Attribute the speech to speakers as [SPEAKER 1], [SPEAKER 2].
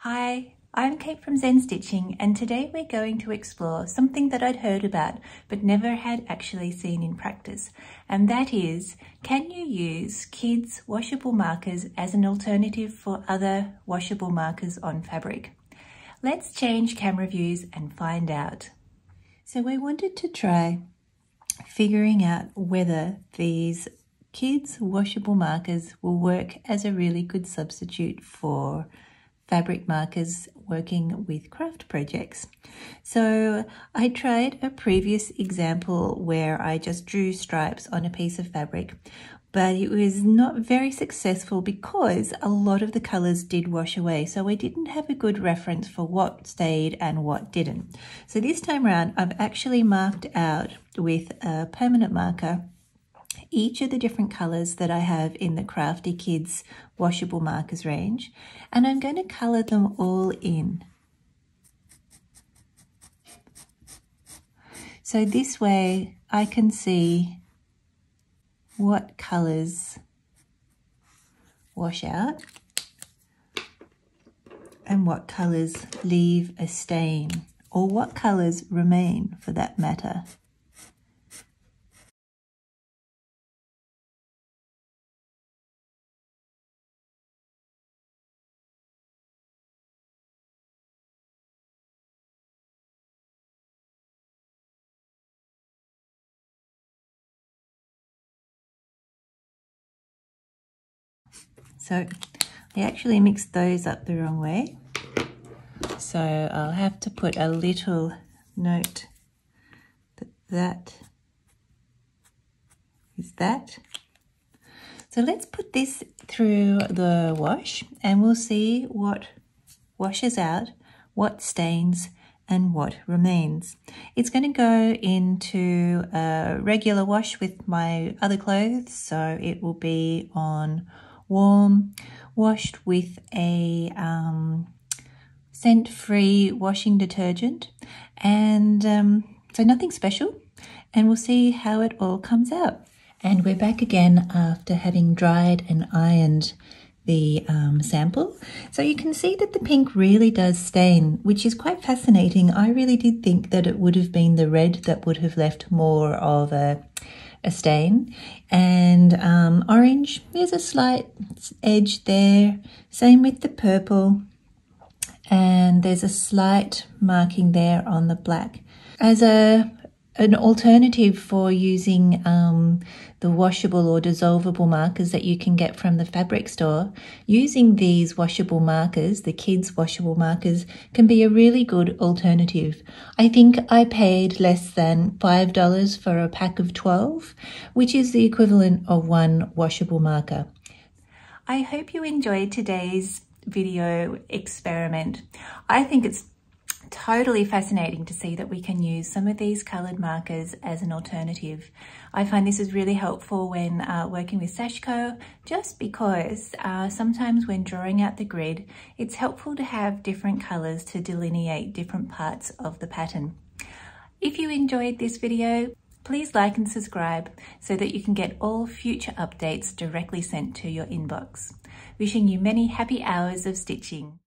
[SPEAKER 1] Hi, I'm Kate from Zen Stitching and today we're going to explore something that I'd heard about but never had actually seen in practice and that is can you use kids washable markers as an alternative for other washable markers on fabric? Let's change camera views and find out. So we wanted to try figuring out whether these kids washable markers will work as a really good substitute for fabric markers working with craft projects. So I tried a previous example where I just drew stripes on a piece of fabric, but it was not very successful because a lot of the colors did wash away. So I didn't have a good reference for what stayed and what didn't. So this time around, I've actually marked out with a permanent marker each of the different colors that I have in the Crafty Kids washable markers range and I'm going to color them all in. So this way I can see what colors wash out and what colors leave a stain or what colors remain for that matter. So I actually mixed those up the wrong way. So I'll have to put a little note that that is that. So let's put this through the wash and we'll see what washes out, what stains and what remains. It's going to go into a regular wash with my other clothes. So it will be on warm, washed with a um, scent-free washing detergent. And um, so nothing special. And we'll see how it all comes out. And we're back again after having dried and ironed the um, sample. So you can see that the pink really does stain, which is quite fascinating. I really did think that it would have been the red that would have left more of a a stain. And um, orange, there's a slight edge there. Same with the purple. And there's a slight marking there on the black. As a an alternative for using um, the washable or dissolvable markers that you can get from the fabric store, using these washable markers, the kids' washable markers, can be a really good alternative. I think I paid less than $5 for a pack of 12, which is the equivalent of one washable marker. I hope you enjoyed today's video experiment. I think it's totally fascinating to see that we can use some of these coloured markers as an alternative. I find this is really helpful when uh, working with Sashiko just because uh, sometimes when drawing out the grid it's helpful to have different colours to delineate different parts of the pattern. If you enjoyed this video please like and subscribe so that you can get all future updates directly sent to your inbox. Wishing you many happy hours of stitching.